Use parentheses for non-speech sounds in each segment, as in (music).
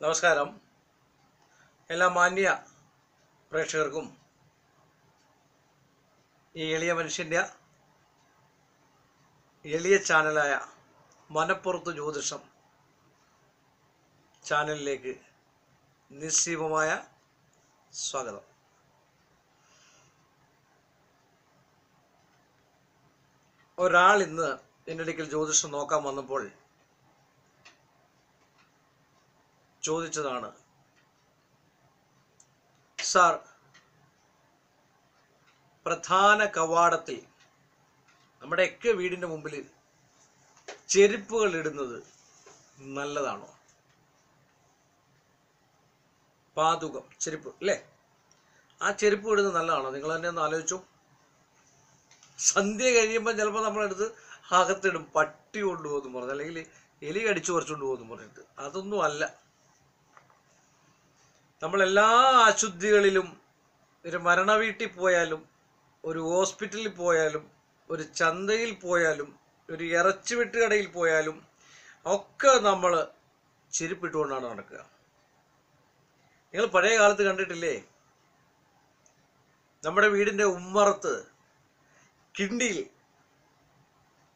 നമസ്കാരം. എല്ലാ മാന്യ പ്രേക്ഷകർക്കും ഈ എളിയ മനുഷ്യന്റെ എളിയ ചാനലായ മനപ്പുറത്ത് ജ്യോതിഷം ചാനലിലേക്ക് നിസ്സീമമായ സ്വാഗതം. ഒരാൾ ഇന്ന് എന്റെ അടുക്കൽ ജ്യോതിഷം നോക്കാൻ വന്നപ്പോൾ ചോദിച്ചതാണ്. സാർ പ്രധാന കവാടത്തിൽ നമ്മുടെയൊക്കെ വീടിന്റെ മുമ്പിൽ ചെരുപ്പുകൾ ഇടുന്നത് നല്ലതാണോ? പാതുകം ചെരുപ്പ് അല്ലേ? ആ ചെരുപ്പ് ഇടുന്നത് നല്ലതാണോ? നിങ്ങൾ തന്നെ ഒന്ന് ആലോചിച്ചു. സന്ധ്യ കഴിയുമ്പോൾ ചിലപ്പോൾ നമ്മളെടുത്ത് അകത്തിടും പട്ടി കൊണ്ടുപോകുന്നു പറഞ്ഞു അല്ലെങ്കിൽ എലി കടിച്ചു പറിച്ചുകൊണ്ട് പോകുന്നു പറഞ്ഞിട്ട്. അതൊന്നും അല്ല. നമ്മളെല്ലാ അശുദ്ധികളിലും ഒരു മരണവീട്ടിൽ പോയാലും ഒരു ഹോസ്പിറ്റലിൽ പോയാലും ഒരു ചന്തയിൽ പോയാലും ഒരു ഇറച്ചി വെട്ടുകടയിൽ പോയാലും ഒക്കെ നമ്മൾ ചിരിപ്പിട്ടുകൊണ്ടാണ് നടക്കുക. നിങ്ങൾ പഴയ കാലത്ത് കണ്ടിട്ടില്ലേ? നമ്മുടെ വീടിന്റെ ഉമ്മറത്ത് കിണ്ടിയിൽ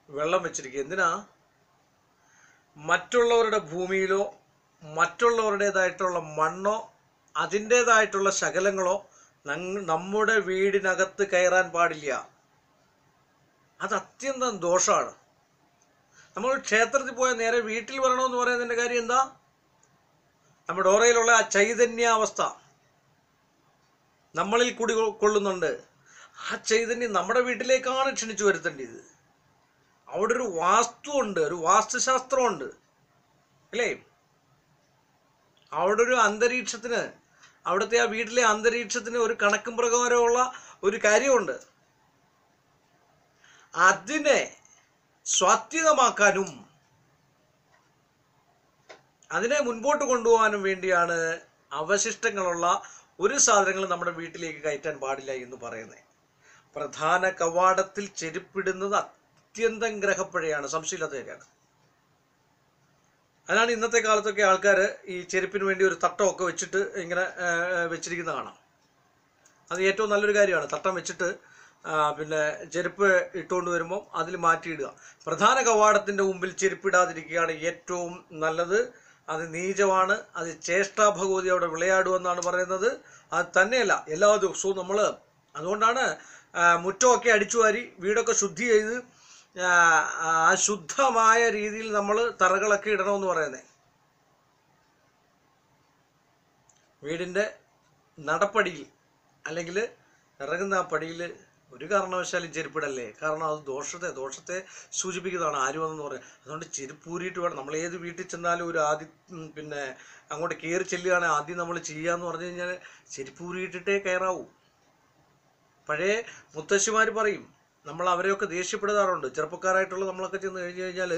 വെള്ളം വെച്ചിരിക്കുക. എന്തിനാ? മറ്റുള്ളവരുടെ ഭൂമിയിലോ മറ്റുള്ളവരുടേതായിട്ടുള്ള മണ്ണോ അതിന്റേതായിട്ടുള്ള ശകലങ്ങളോ നമ്മുടെ വീടിനകത്ത് കയറാൻ പാടില്ല. അത് അത്യന്തം ദോഷമാണ്. നമ്മൾ ക്ഷേത്രത്തിൽ പോയാൽ നേരെ വീട്ടിൽ വരണമെന്ന് പറയുന്നതിന്റെ കാര്യം എന്താ? നമ്മുടെ ഓറയിലുള്ള ആ ചൈതന്യാവസ്ഥ നമ്മളിൽ കൂടി കൊള്ളുന്നുണ്ട്. ആ ചൈതന്യം നമ്മുടെ വീട്ടിലേക്കാണ് ക്ഷണിച്ചു വരുത്തേണ്ടത്. അവിടെ ഒരു വാസ്തുണ്ട് ഒരു വാസ്തുശാസ്ത്രമുണ്ട് അല്ലേ? അവിടെ ഒരു അന്തരീക്ഷത്തിന് അവിടുത്തെ ആ വീട്ടിലെ അന്തരീക്ഷത്തിന് ഒരു കണക്കും പ്രകാരമുള്ള ഒരു കാര്യമുണ്ട്. അതിനെ സ്വാത്യതമാക്കാനും അതിനെ മുൻപോട്ട് കൊണ്ടുപോകാനും വേണ്ടിയാണ് അവശിഷ്ടങ്ങളുള്ള ഒരു സാധനങ്ങൾ നമ്മുടെ വീട്ടിലേക്ക് കയറ്റാൻ പാടില്ല എന്ന് പറയുന്നത്. പ്രധാന കവാടത്തിൽ ചെരുപ്പിടുന്നത് അത്യന്തം ഗ്രഹപ്പഴയാണ് സംശയമില്ലാത്ത കാര്യമാണ്. അതിനാണ് ഇന്നത്തെ കാലത്തൊക്കെ ആൾക്കാർ ഈ ചെരുപ്പിന് വേണ്ടി ഒരു തട്ടമൊക്കെ വെച്ചിട്ട് ഇങ്ങനെ വെച്ചിരിക്കുന്ന കാണാം. അത് ഏറ്റവും നല്ലൊരു കാര്യമാണ്. തട്ടം വെച്ചിട്ട് പിന്നെ ചെരുപ്പ് ഇട്ടുകൊണ്ട് വരുമ്പോൾ അതിൽ മാറ്റിയിടുക. പ്രധാന കവാടത്തിന്റെ മുമ്പിൽ ചെരുപ്പിടാതിരിക്കുകയാണ് ഏറ്റവും നല്ലത്. അത് നീചമാണ്. അത് ചേഷ്ടാഭഗവതി അവിടെ വിളയാടുമെന്നാണ് പറയുന്നത്. അത് തന്നെയല്ല എല്ലാ ദിവസവും നമ്മൾ അതുകൊണ്ടാണ് മുറ്റമൊക്കെ അടിച്ചു വാരി വീടൊക്കെ ശുദ്ധി ചെയ്ത് ആ, ആ ശുദ്ധമായ രീതിയിൽ നമ്മൾ തറകളൊക്കെ ഇടണമെന്ന് പറയുന്നത് വീടിന്റെ നടപ്പടിയിൽ അല്ലെങ്കിൽ ഇറങ്ങുന്ന ആ പടിയിൽ ഒരു കാരണവശാലും ചെരുപ്പിടല്ലേ? കാരണം അത് ദോഷത്തെ ദോഷത്തെ സൂചിപ്പിക്കുന്നതാണ് ആര് എന്ന് പറയാം. അതുകൊണ്ട് ചെരുപ്പ് ഊരിയിട്ട് വേണം. നമ്മൾ ഏത് വീട്ടിൽ ചെന്നാലും ഒരു ആദ്യം പിന്നെ അങ്ങോട്ട് കയറി ചെല്ലുകയാണെങ്കിൽ ആദ്യം നമ്മൾ ചെയ്യാന്ന് പറഞ്ഞു കഴിഞ്ഞാൽ ചെരുപ്പ് ഊരിയിട്ടിട്ടേ കയറാവൂ. പഴയ മുത്തശ്ശിമാർ പറയും നമ്മൾ അവരെയൊക്കെ ദേഷ്യപ്പെടുത്താറുണ്ട്. ചെറുപ്പക്കാരായിട്ടുള്ള നമ്മളൊക്കെ ചെന്ന് കഴിഞ്ഞു കഴിഞ്ഞാൽ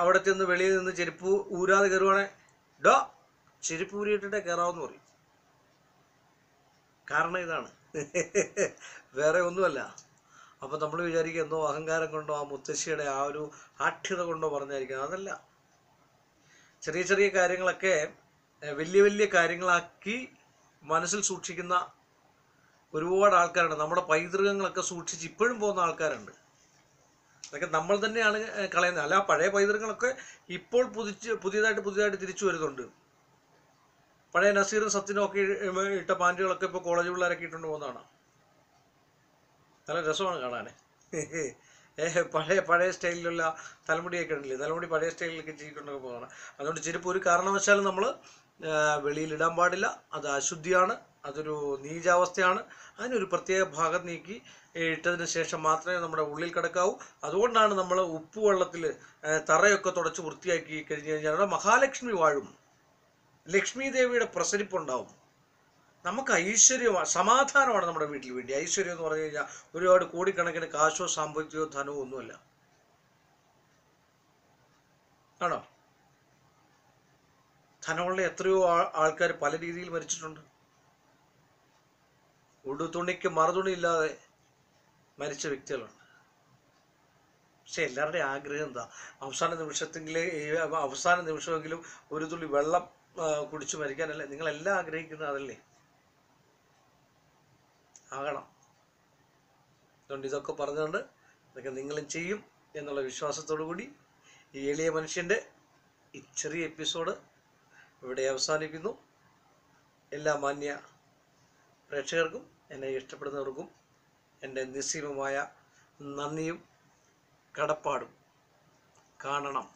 അവിടെ ചെന്ന് വെളിയിൽ നിന്ന് ചെരുപ്പ് ഊരാതെ കയറുവാണെ ഡോ ചെരുപ്പ് ഊരിയിട്ടിട്ടേ കയറാവെന്ന് പറയും. കാരണം ഇതാണ്. (laughs) വേറെ ഒന്നുമല്ല. അപ്പം നമ്മൾ വിചാരിക്കുക എന്തോ അഹങ്കാരം കൊണ്ടോ ആ മുത്തശ്ശിയുടെ ആ ഒരു ആഠ്യത കൊണ്ടോ പറഞ്ഞായിരിക്കും. അതല്ല. ചെറിയ ചെറിയ കാര്യങ്ങളൊക്കെ വലിയ വലിയ കാര്യങ്ങളാക്കി മനസ്സിൽ സൂക്ഷിക്കുന്ന ഒരുപാട് ആൾക്കാരുണ്ട്. നമ്മുടെ പൈതൃകങ്ങളൊക്കെ സൂക്ഷിച്ച് ഇപ്പോഴും പോകുന്ന ആൾക്കാരുണ്ട്. അതൊക്കെ നമ്മൾ തന്നെയാണ് കളയുന്നത്. അല്ല പഴയ പൈതൃകങ്ങളൊക്കെ ഇപ്പോൾ പുതിച്ച് പുതിയതായിട്ട് പുതിയതായിട്ട് തിരിച്ചു വരുന്നുണ്ട്. പഴയ നസീറും സത്യനും ഒക്കെ ഇട്ട പാന്റുകളൊക്കെ ഇപ്പോൾ കോളേജ് പിള്ളേരൊക്കെ ഇട്ടുകൊണ്ട് പോകുന്നതാണ്. നല്ല രസമാണ് കാണാൻ പഴയ പഴയ സ്റ്റൈലിലുള്ള തലമുടിയൊക്കെ ഉണ്ടല്ലേ? തലമുടി പഴയ സ്റ്റൈലിലൊക്കെ ചെയ്തിട്ടുണ്ടൊക്കെ പോകുന്നതാണ് അതുകൊണ്ട് ചെരുപ്പ് ഒരു കാരണവശാലും നമ്മൾ വെളിയിലിടാൻ പാടില്ല. അത് അശുദ്ധിയാണ്. അതൊരു നീചാവസ്ഥയാണ്. അതിനൊരു പ്രത്യേക ഭാഗം നീക്കി ഇട്ടതിന് ശേഷം മാത്രമേ നമ്മുടെ ഉള്ളിൽ കിടക്കാവൂ. അതുകൊണ്ടാണ് നമ്മൾ ഉപ്പ് വെള്ളത്തിൽ തറയൊക്കെ തുടച്ച് വൃത്തിയാക്കി കഴിഞ്ഞ് കഴിഞ്ഞാൽ അവിടെ മഹാലക്ഷ്മി വാഴും. ലക്ഷ്മി ദേവിയുടെ പ്രസരിപ്പുണ്ടാവും. നമുക്ക് ഐശ്വര്യമാണ് സമാധാനമാണ് നമ്മുടെ വീട്ടിൽ വേണ്ടി. ഐശ്വര്യം എന്ന് പറഞ്ഞു കഴിഞ്ഞാൽ ഒരുപാട് കോടിക്കണക്കിന് കാശോ സാമ്പത്തികോ ധനമോ ഒന്നുമല്ല. ആണോ? ധനമുള്ള എത്രയോ ആൾക്കാർ പല രീതിയിൽ മരിച്ചിട്ടുണ്ട്. ഉടുതുണിക്ക് മറുതുണി ഇല്ലാതെ മരിച്ച വ്യക്തികളുണ്ട്. പക്ഷെ എല്ലാവരുടെയും ആഗ്രഹം എന്താ? അവസാന നിമിഷത്തെങ്കിലും അവസാന നിമിഷമെങ്കിലും ഒരു തുള്ളി വെള്ളം കുടിച്ചു മരിക്കാനല്ലേ? നിങ്ങളെല്ലാം ആഗ്രഹിക്കുന്നത് അതല്ലേ? ആകണം. അതുകൊണ്ട് ഇതൊക്കെ പറഞ്ഞുകൊണ്ട് ഇതൊക്കെ നിങ്ങളും ചെയ്യും എന്നുള്ള വിശ്വാസത്തോടു കൂടി ഈ എളിയ മനുഷ്യന്റെ ഈ ചെറിയ എപ്പിസോഡ് ഇവിടെ അവസാനിക്കുന്നു എല്ലാ മാന്യ പ്രേക്ഷകർക്കും എന്നെ ഇഷ്ടപ്പെടുന്നവർക്കും എന്റെ നിസ്സീമമായ നന്ദിയും കടപ്പാടും കാണണം.